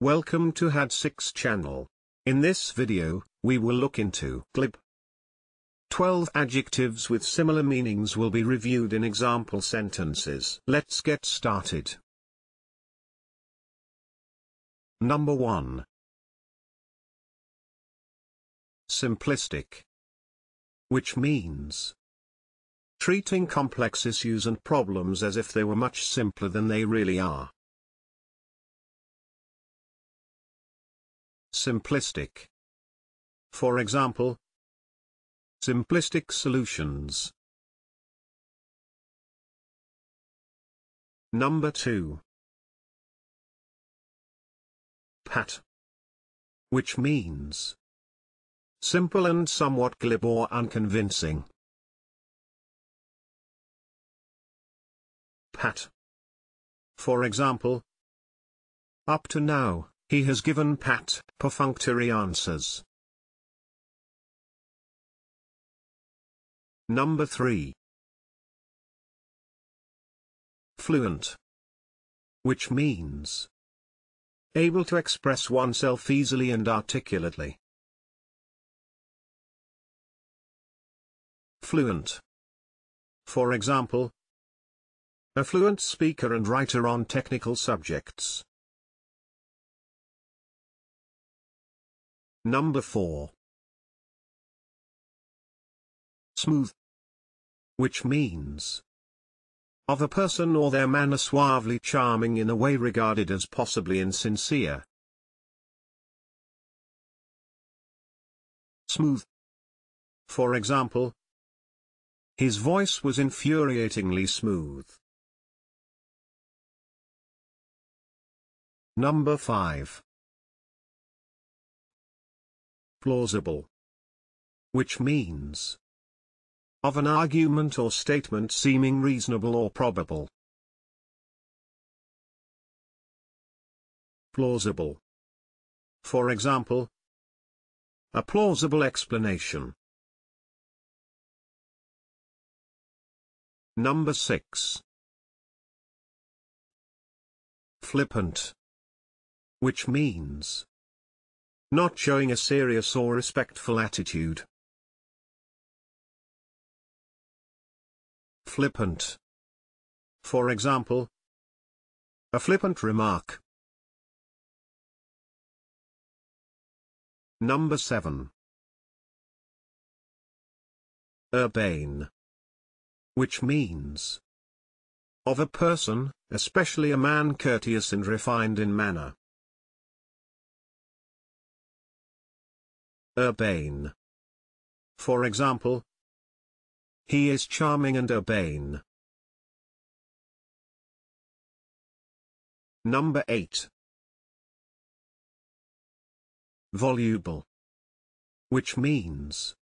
Welcome to HAD6 channel. In this video, we will look into glib. 12 adjectives with similar meanings will be reviewed in example sentences. Let's get started. Number 1. Simplistic. Which means treating complex issues and problems as if they were much simpler than they really are. Simplistic. For example, simplistic solutions. Number 2. Pat. Which means simple and somewhat glib or unconvincing. Pat. For example, up to now, he has given pat, perfunctory answers. Number 3. Fluent. Which means able to express oneself easily and articulately. Fluent. For example, a fluent speaker and writer on technical subjects. Number 4. Smooth. Which means of a person or their manner suavely charming in a way regarded as possibly insincere. Smooth. For example, his voice was infuriatingly smooth. Number 5 plausible. Which means of an argument or statement seeming reasonable or probable. Plausible. For example, a plausible explanation. Number 6. Flippant. Which means not showing a serious or respectful attitude. Flippant. For example, a flippant remark. Number 7. Urbane. Which means of a person, especially a man courteous and refined in manner. Urbane. For example, he is charming and urbane. Number 8. Voluble. Which means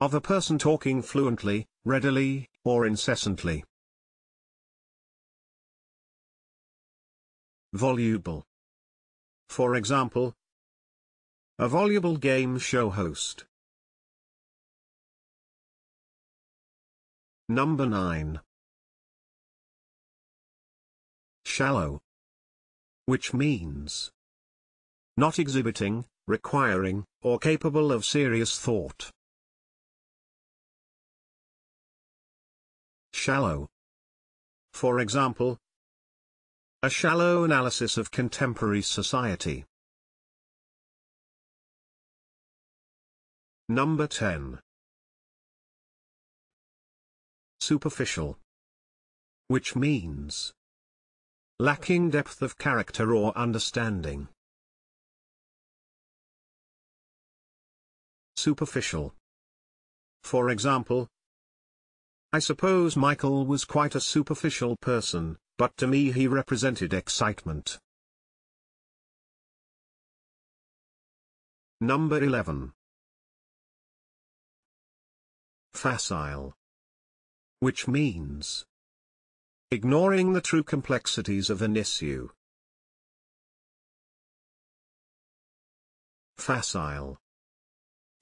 of a person talking fluently, readily, or incessantly. Voluble. For example, a voluble game show host. Number 9. Shallow. Which means not exhibiting, requiring, or capable of serious thought. Shallow. For example, a shallow analysis of contemporary society. Number 10. Superficial. Which means lacking depth of character or understanding. Superficial. For example, I suppose Michael was quite a superficial person, but to me he represented excitement. Number 11 facile. Which means ignoring the true complexities of an issue. Facile.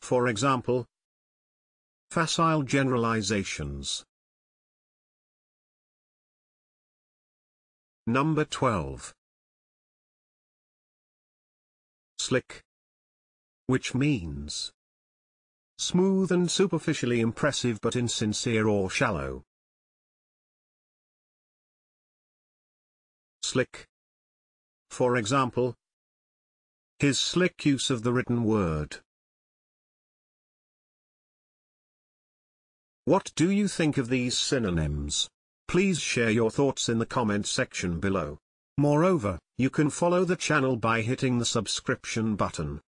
For example, facile generalizations. Number 12. Slick. Which means smooth and superficially impressive but insincere or shallow. Slick. For example, his slick use of the written word. What do you think of these synonyms? Please share your thoughts in the comment section below. Moreover, you can follow the channel by hitting the subscription button.